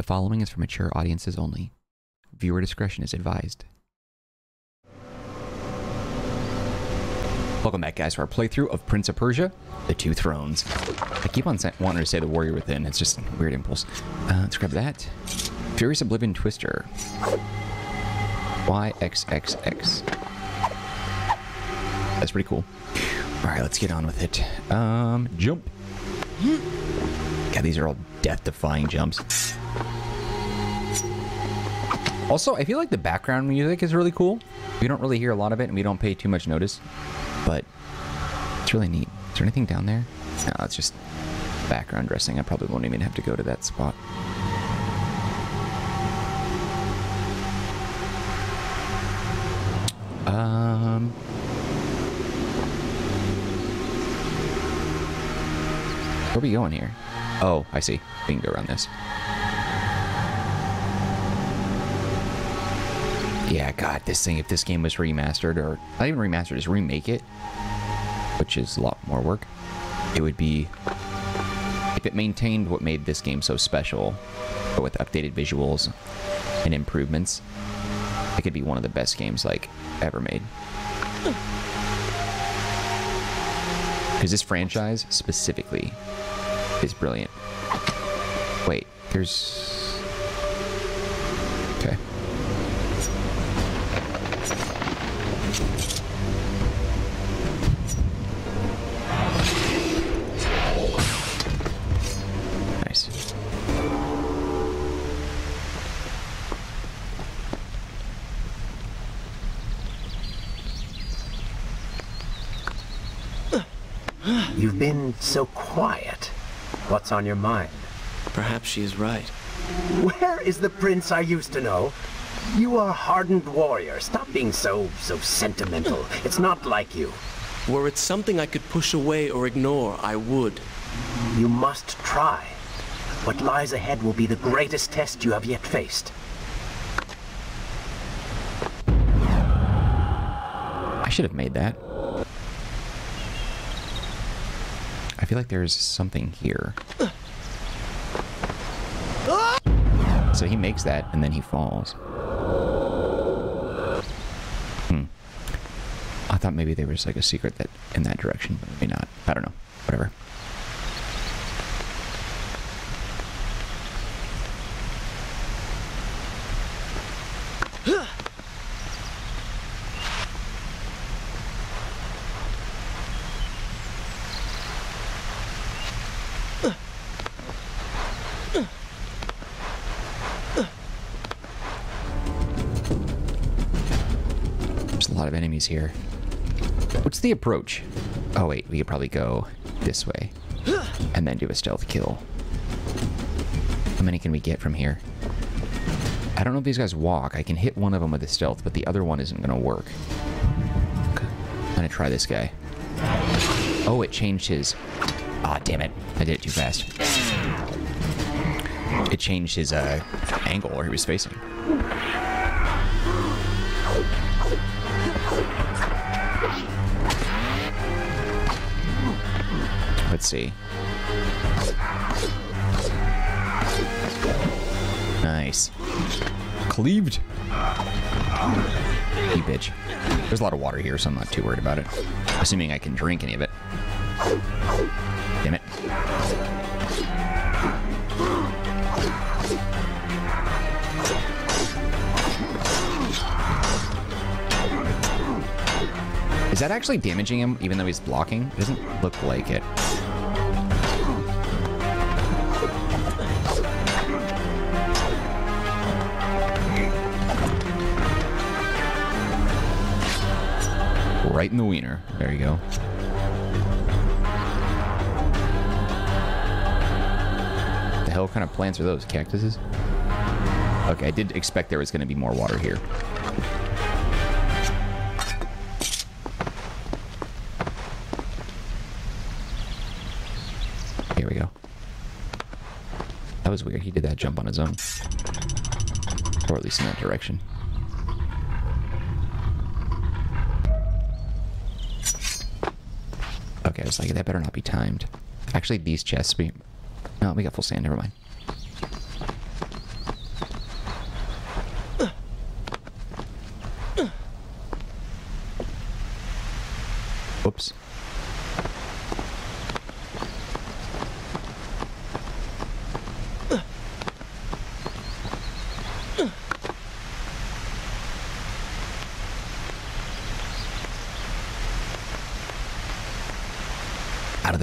The following is for mature audiences only. Viewer discretion is advised. Welcome back, guys, to our playthrough of Prince of Persia, The Two Thrones. I keep on wanting to say The Warrior Within. It's just a weird impulse. Uh, let's grab that. Furious Oblivion Twister. YXXX. That's pretty cool. All right, let's get on with it. Um, jump. God, these are all death-defying jumps. Also, I feel like the background music is really cool. We don't really hear a lot of it, and we don't pay too much notice. But it's really neat. Is there anything down there? No, it's just background dressing. I probably won't even have to go to that spot. Um... Where are we going here? Oh, I see. We can go around this. Yeah, God, this thing, if this game was remastered, or not even remastered, just remake it, which is a lot more work, it would be, if it maintained what made this game so special, but with updated visuals and improvements, it could be one of the best games, like, ever made. Because this franchise, specifically, is brilliant. Wait, there's... You've been so quiet. What's on your mind? Perhaps she is right. Where is the prince I used to know? You are a hardened warrior. Stop being so, so sentimental. It's not like you. Were it something I could push away or ignore, I would. You must try. What lies ahead will be the greatest test you have yet faced. I should have made that. I feel like there's something here. So he makes that and then he falls. Hmm. I thought maybe there was like a secret that in that direction, but maybe not. I don't know. Whatever. There's a lot of enemies here. What's the approach? Oh wait, we could probably go this way. And then do a stealth kill. How many can we get from here? I don't know if these guys walk. I can hit one of them with a stealth, but the other one isn't going to work. I'm going to try this guy. Oh, it changed his... Ah, damn it. I did it too fast. It changed his uh, angle where he was facing. Let's see. Nice. Cleaved. You bitch. There's a lot of water here, so I'm not too worried about it. Assuming I can drink any of it. Damn it. Is that actually damaging him, even though he's blocking? It doesn't look like it. Right in the wiener. There you go. The hell kind of plants are those? Cactuses? Okay, I did expect there was going to be more water here. Here we go. That was weird. He did that jump on his own. Or at least in that direction. Was like, that better not be timed. Actually, these chests, we... No, we got full sand. Never mind.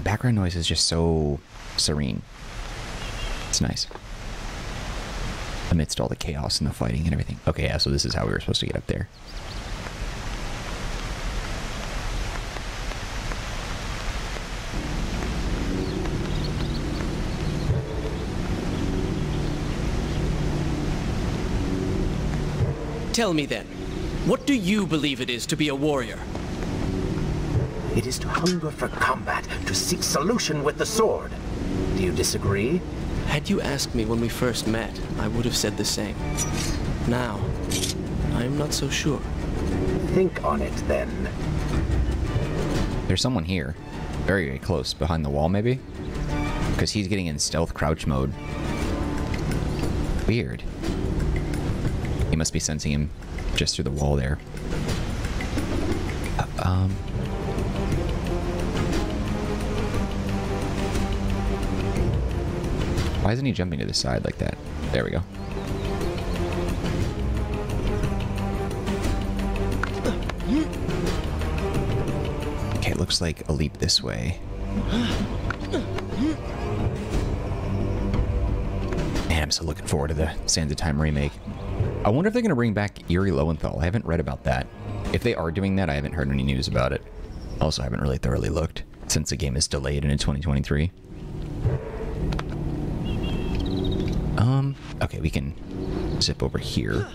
Background noise is just so serene. It's nice. Amidst all the chaos and the fighting and everything. Okay, yeah, so this is how we were supposed to get up there. Tell me then, what do you believe it is to be a warrior? It is to hunger for combat, to seek solution with the sword. Do you disagree? Had you asked me when we first met, I would have said the same. Now, I am not so sure. Think on it then. There's someone here. Very, very close. Behind the wall, maybe? Because he's getting in stealth crouch mode. Weird. He must be sensing him just through the wall there. Uh, um... Why isn't he jumping to the side like that? There we go. Okay, it looks like a leap this way. Man, I'm so looking forward to the Sands of Time remake. I wonder if they're going to bring back Yuri Lowenthal. I haven't read about that. If they are doing that, I haven't heard any news about it. Also, I haven't really thoroughly looked since the game is delayed into 2023. Um, okay, we can zip over here.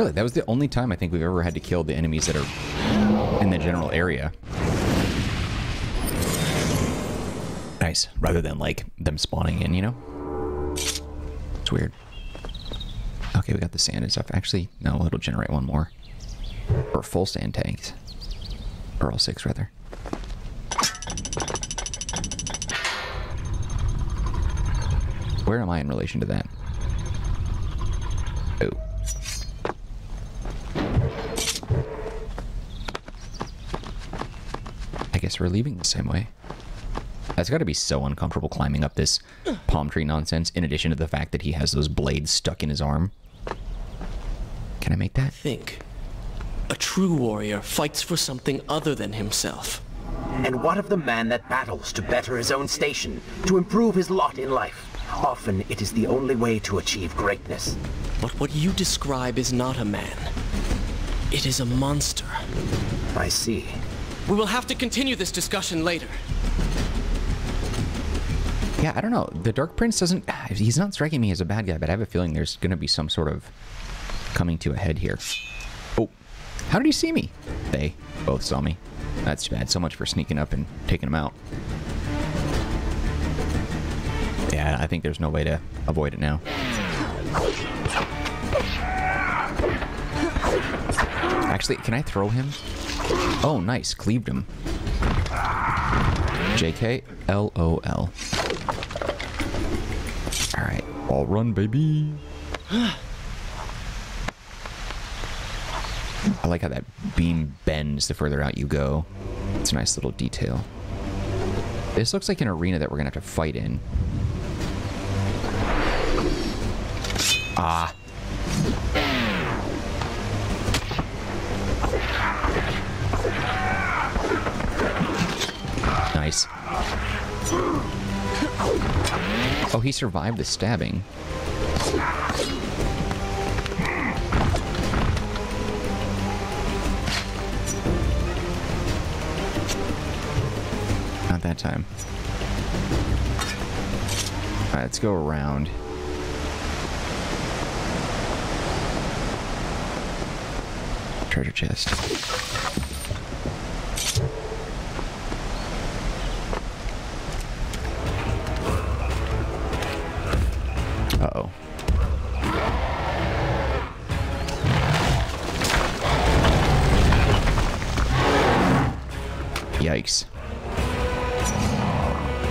Really, that was the only time I think we've ever had to kill the enemies that are in the general area. Nice. Rather than, like, them spawning in, you know? It's weird. Okay, we got the sand and stuff. Actually, no, it'll generate one more. Or full sand tanks. Or all six, rather. Where am I in relation to that? Oh. I guess we're leaving the same way. That's got to be so uncomfortable climbing up this palm tree nonsense, in addition to the fact that he has those blades stuck in his arm. Can I make that? Think. A true warrior fights for something other than himself. And what of the man that battles to better his own station, to improve his lot in life? Often it is the only way to achieve greatness. But what you describe is not a man. It is a monster. I see. We will have to continue this discussion later. Yeah, I don't know. The Dark Prince doesn't. He's not striking me as a bad guy, but I have a feeling there's going to be some sort of coming to a head here. Oh, how did he see me? They both saw me. That's too bad. So much for sneaking up and taking him out. Yeah, I think there's no way to avoid it now. Actually, can I throw him? Oh, nice. Cleaved him. JK LOL. Alright, all run, baby. I like how that beam bends the further out you go. It's a nice little detail. This looks like an arena that we're gonna have to fight in. Ah. Nice. Oh, he survived the stabbing. Not that time. Alright, let's go around. treasure chest.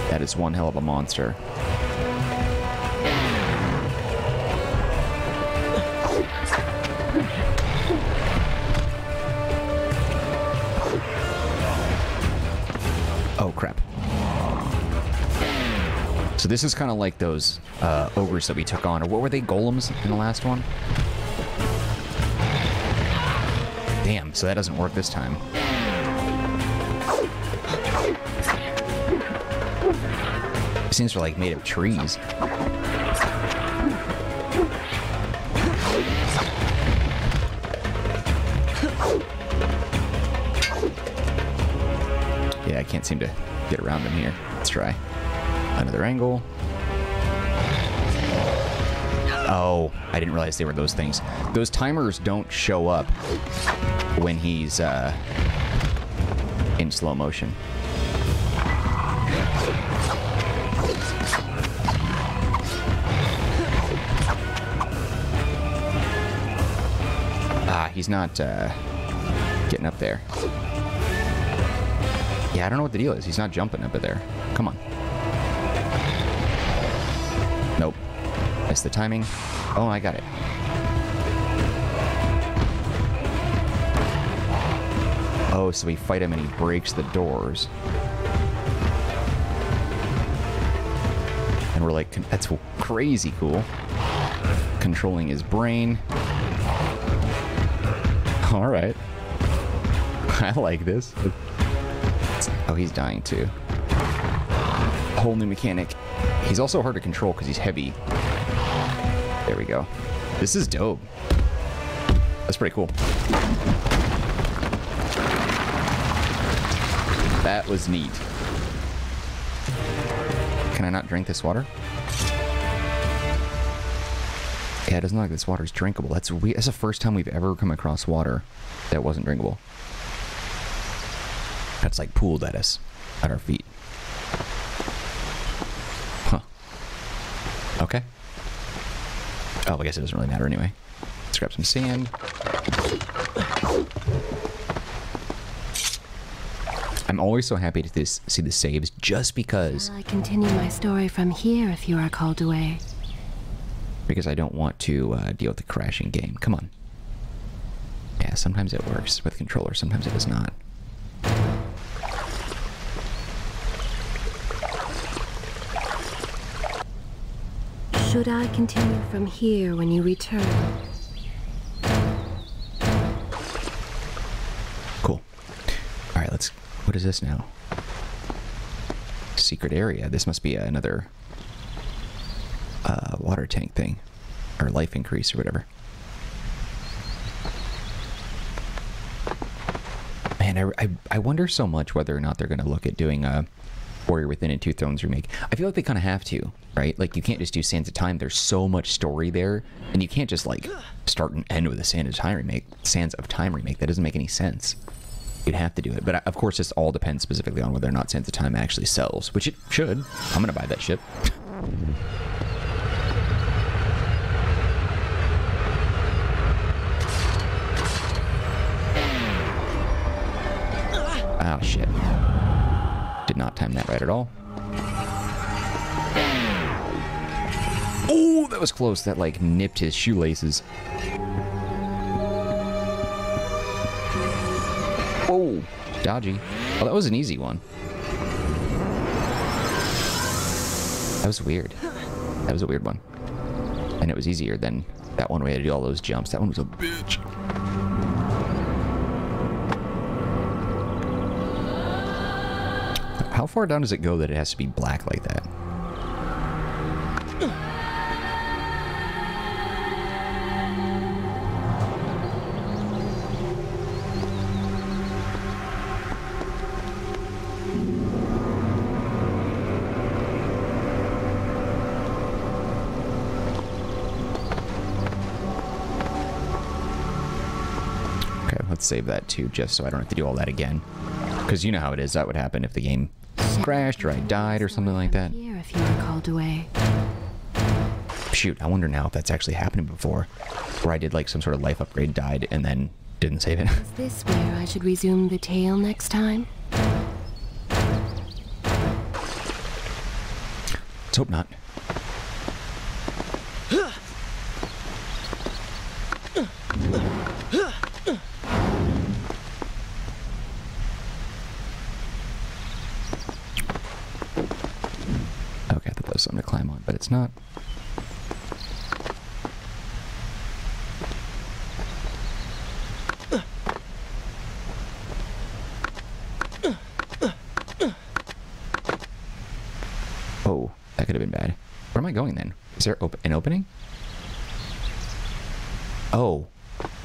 That is one hell of a monster. Oh, crap. So this is kind of like those uh, ogres that we took on. Or what were they? Golems in the last one? Damn, so that doesn't work this time. Seems like made of trees. Yeah, I can't seem to get around them here. Let's try. Another angle. Oh, I didn't realize they were those things. Those timers don't show up when he's uh, in slow motion. He's not uh, getting up there. Yeah, I don't know what the deal is. He's not jumping up there. Come on. Nope. That's the timing. Oh, I got it. Oh, so we fight him and he breaks the doors. And we're like, that's crazy cool. Controlling his brain. All right. I like this. Oh, he's dying too. Whole new mechanic. He's also hard to control because he's heavy. There we go. This is dope. That's pretty cool. That was neat. Can I not drink this water? Yeah, it doesn't look like this water is drinkable. That's we. That's the first time we've ever come across water that wasn't drinkable. That's like pooled at us, at our feet. Huh. Okay. Oh, I guess it doesn't really matter anyway. Let's grab some sand. I'm always so happy to this, see the saves just because I continue my story from here if you are called away. Because I don't want to uh, deal with the crashing game. Come on. Yeah, sometimes it works with controller, sometimes it does not. Should I continue from here when you return? Cool. All right, let's. What is this now? Secret area. This must be another uh, water tank thing, or life increase, or whatever. Man, I, I, I wonder so much whether or not they're going to look at doing a Warrior Within and Two Thrones remake. I feel like they kind of have to, right? Like you can't just do Sands of Time. There's so much story there, and you can't just like start and end with a Sands of Time remake. Sands of Time remake. That doesn't make any sense. You'd have to do it, but of course, this all depends specifically on whether or not Sands of Time actually sells, which it should. I'm gonna buy that shit. Oh shit. Did not time that right at all. Oh, that was close. That like nipped his shoelaces. Oh, dodgy. Oh, that was an easy one. That was weird. That was a weird one. And it was easier than that one way to do all those jumps. That one was a bitch. How far down does it go that it has to be black like that? save that too, just so I don't have to do all that again. Because you know how it is. That would happen if the game crashed or I died or something like that. Here, if you were called away. Shoot, I wonder now if that's actually happened before. Where I did like some sort of life upgrade, died, and then didn't save it. Is this where I should resume the tale next time? Let's hope not. Okay, I thought that was something to climb on, but it's not. Oh, that could have been bad. Where am I going then? Is there op- an opening? Oh,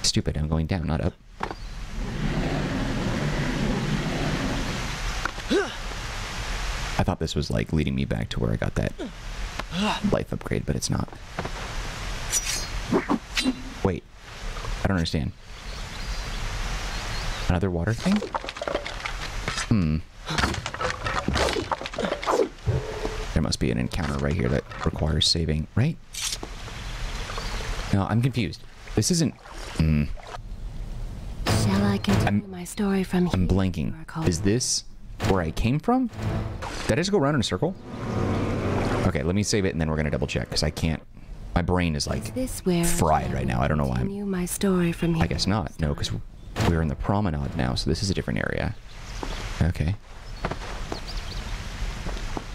stupid. I'm going down, not up. I thought this was like leading me back to where I got that life upgrade, but it's not. Wait, I don't understand. Another water thing? Hmm. There must be an encounter right here that requires saving, right? No, I'm confused. This isn't. Hmm. Shall I continue I'm- my story from here? I'm blanking. Is this where I came from? Did I just go around in a circle? Okay, let me save it and then we're gonna double check because I can't. My brain is like. this where fried right now. I don't know why I'm- my story from here. I guess not. No, because we're in the promenade now, so this is a different area. Okay.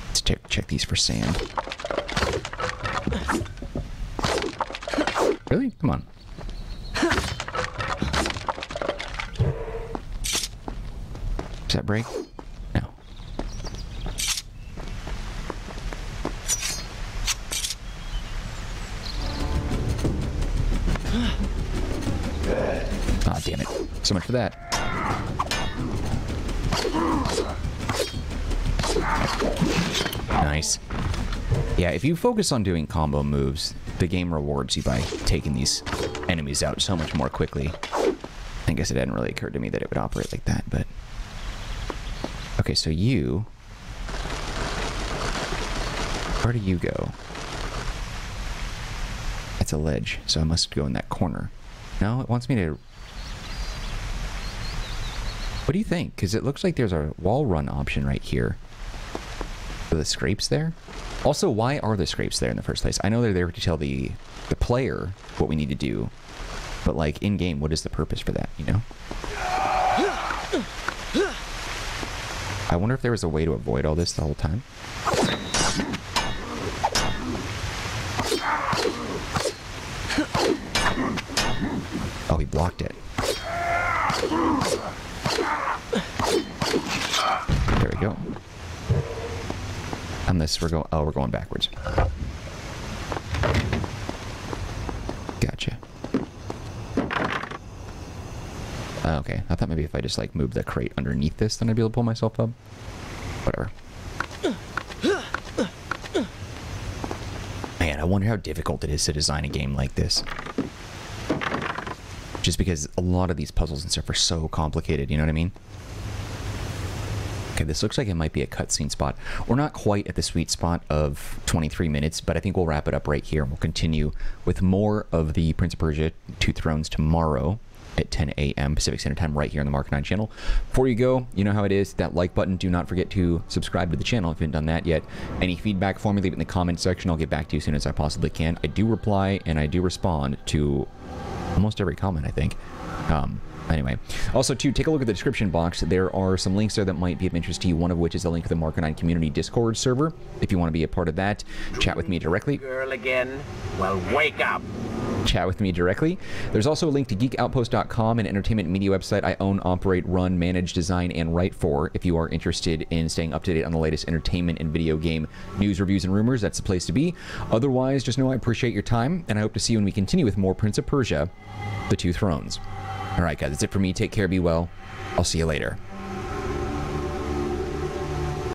Let's check check these for sand. Really? Come on. Does that break? So much for that. Nice. Yeah, if you focus on doing combo moves, the game rewards you by taking these enemies out so much more quickly. I guess it hadn't really occurred to me that it would operate like that, but... Okay, so you... Where do you go? It's a ledge, so I must go in that corner. No, it wants me to... What do you think? Because it looks like there's a wall run option right here. Are the scrapes there? Also, why are the scrapes there in the first place? I know they're there to tell the the player what we need to do, but like in game, what is the purpose for that? You know? I wonder if there was a way to avoid all this the whole time. Oh, he blocked it. Go. This, we're going. Oh, we're going backwards. Gotcha. Okay, I thought maybe if I just like move the crate underneath this, then I'd be able to pull myself up. Whatever. Man, I wonder how difficult it is to design a game like this. Just because a lot of these puzzles and stuff are so complicated, you know what I mean? Okay, this looks like it might be a cutscene spot. We're not quite at the sweet spot of 23 minutes, but I think we'll wrap it up right here and we'll continue with more of the Prince of Persia Two Thrones tomorrow at 10 a.m. Pacific Standard Time right here on the Marcanine channel. Before you go, you know how it is, that like button. Do not forget to subscribe to the channel if you haven't done that yet. Any feedback for me, leave it in the comments section. I'll get back to you as soon as I possibly can. I do reply and I do respond to almost every comment, I think. Um, anyway, also to take a look at the description box. There are some links there that might be of interest to you. One of which is a link to the Marcanine Community Discord server. If you want to be a part of that, chat with me directly. Girl again? Well, wake up! chat with me directly. There's also a link to geekoutpost.com, an entertainment media website I own, operate, run, manage, design, and write for. If you are interested in staying up to date on the latest entertainment and video game news, reviews, and rumors, that's the place to be. Otherwise, just know I appreciate your time, and I hope to see you when we continue with more Prince of Persia, The Two Thrones. All right, guys, that's it for me. Take care, be well. I'll see you later.